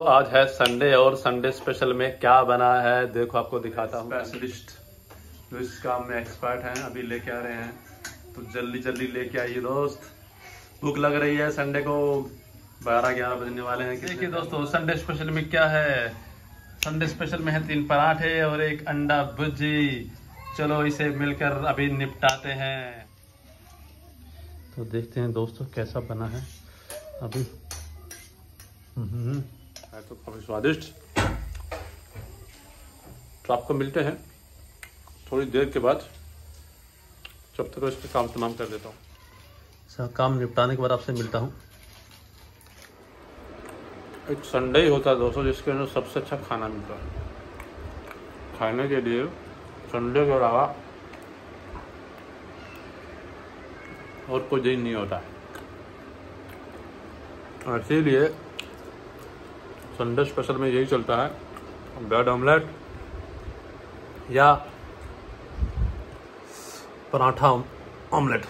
तो आज है संडे और संडे स्पेशल में क्या बना है? देखो आपको दिखाता हूँ। स्पेशलिस्ट जो इस काम में एक्सपर्ट हैं अभी लेके आ रहे हैं। तो जल्दी जल्दी लेके आइए दोस्त। भूख लग रही है संडे को। बारह ग्यारह बजने वाले हैं। देखिए दोस्तों संडे स्पेशल में क्या है? संडे स्पेशल में है तीन पराठे और एक अंडा भुजी चलो इसे मिलकर अभी निपटाते हैं। तो देखते हैं दोस्तों कैसा बना है। अभी। हम्म। है तो काफ़ी स्वादिष्ट। तो आपको मिलते हैं थोड़ी देर के बाद जब तक इसका काम तमाम कर देता हूँ। सब काम निपटाने के बाद आपसे मिलता हूँ। एक संडे ही होता है दोस्तों जिसके अंदर सबसे अच्छा खाना मिलता है। खाने के लिए संडे के अलावा और कोई दिन नहीं होता। है इसीलिए संडे स्पेशल में यही चलता है। ब्रेड ऑमलेट या पराठा ऑमलेट